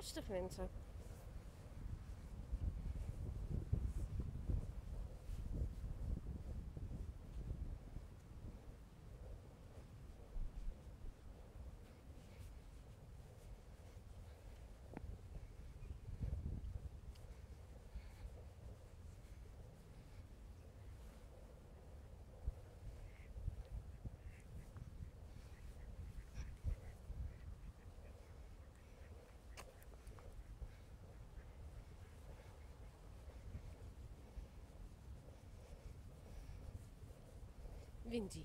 rustig mensen. Vindi.